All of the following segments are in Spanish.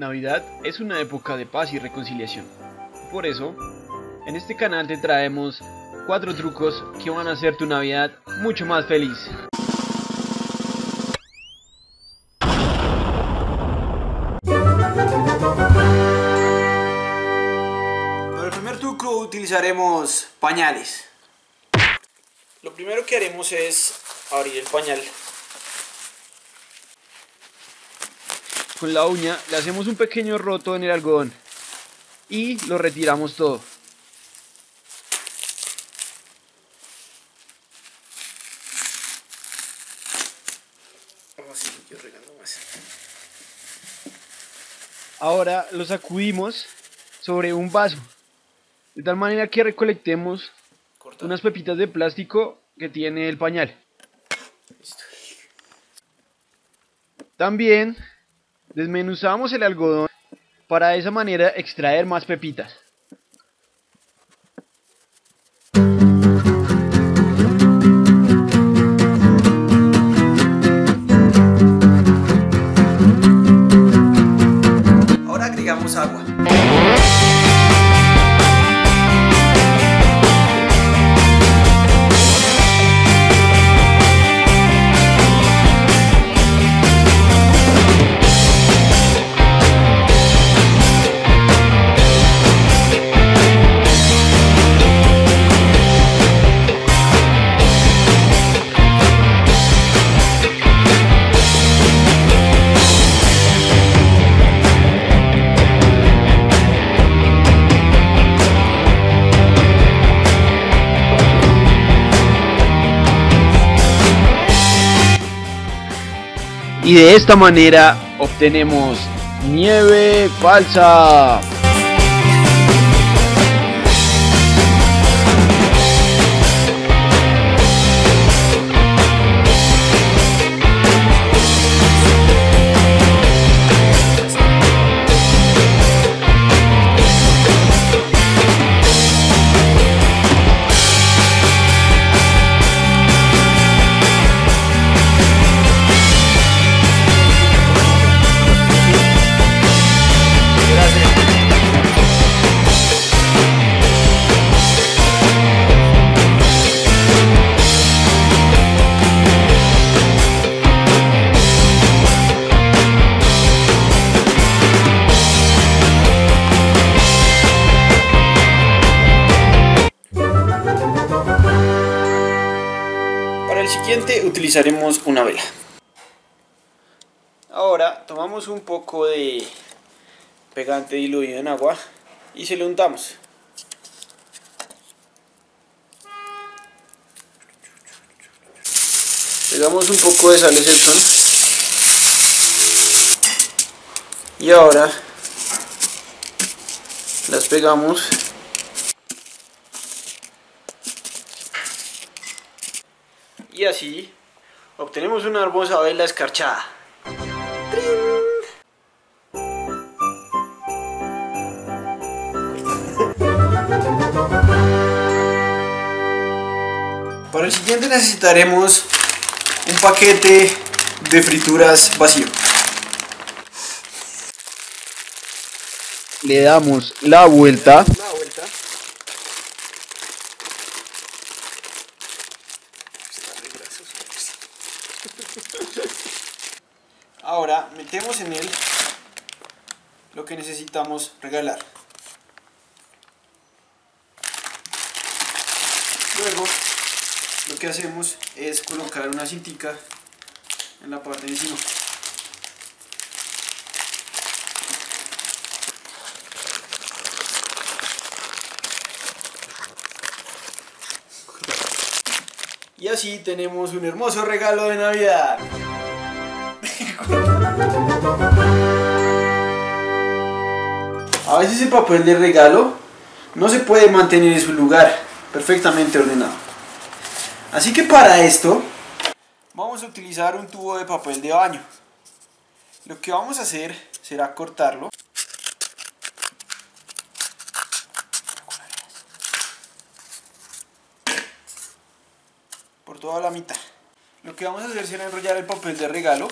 Navidad es una época de paz y reconciliación. Por eso, en este canal te traemos cuatro trucos que van a hacer tu Navidad mucho más feliz. Para el primer truco utilizaremos pañales. Lo primero que haremos es abrir el pañal. Con la uña le hacemos un pequeño roto en el algodón y lo retiramos todo. Ahora lo sacudimos sobre un vaso, de tal manera que recolectemos unas pepitas de plástico que tiene el pañal. Listo. También desmenuzamos el algodón para de esa manera extraer más pepitas. Y de esta manera obtenemos nieve falsa. Utilizaremos una vela. Ahora tomamos un poco de pegante diluido en agua y se lo untamos. Pegamos un poco de sal Epsom y ahora las pegamos Y así obtenemos una hermosa vela escarchada. Para el siguiente necesitaremos un paquete de frituras vacío. Le damos la vuelta Una vuelta. Ahora metemos en él lo que necesitamos regalar. Luego lo que hacemos es colocar una cintica en la parte de encima. Y así tenemos un hermoso regalo de Navidad. A veces el papel de regalo no se puede mantener en su lugar perfectamente ordenado. Así que para esto vamos a utilizar un tubo de papel de baño. Lo que vamos a hacer será cortarlo. Por toda la mitad. Lo que vamos a hacer será enrollar el papel de regalo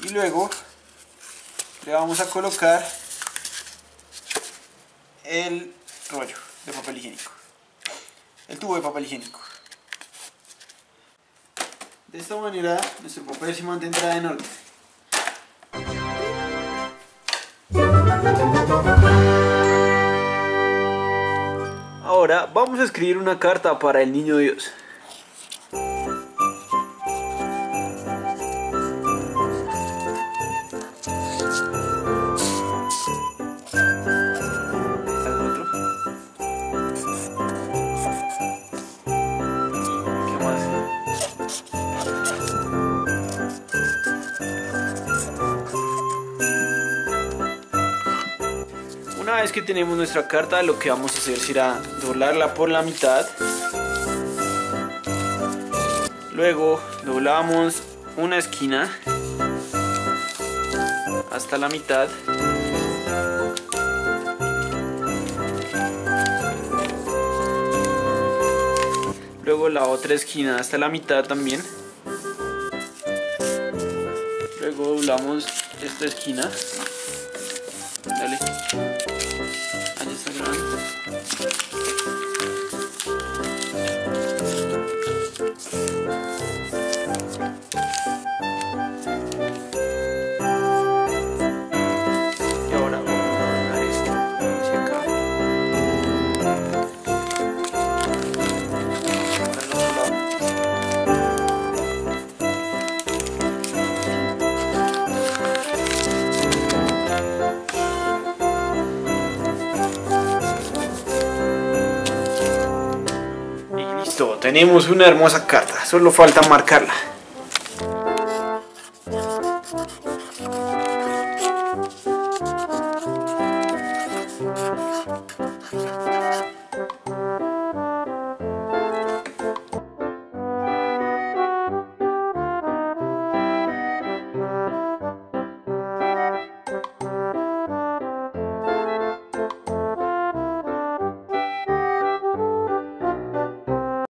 y luego le vamos a colocar el rollo de papel higiénico, el tubo de papel higiénico. De esta manera nuestro papel se mantendrá en orden. Ahora vamos a escribir una carta para el niño Dios. Una vez que tenemos nuestra carta, lo que vamos a hacer será doblarla por la mitad. Luego doblamos una esquina hasta la mitad. Luego la otra esquina hasta la mitad también. Luego doblamos esta esquina. Dale. Ahí está grabando. Tenemos una hermosa carta, solo falta marcarla.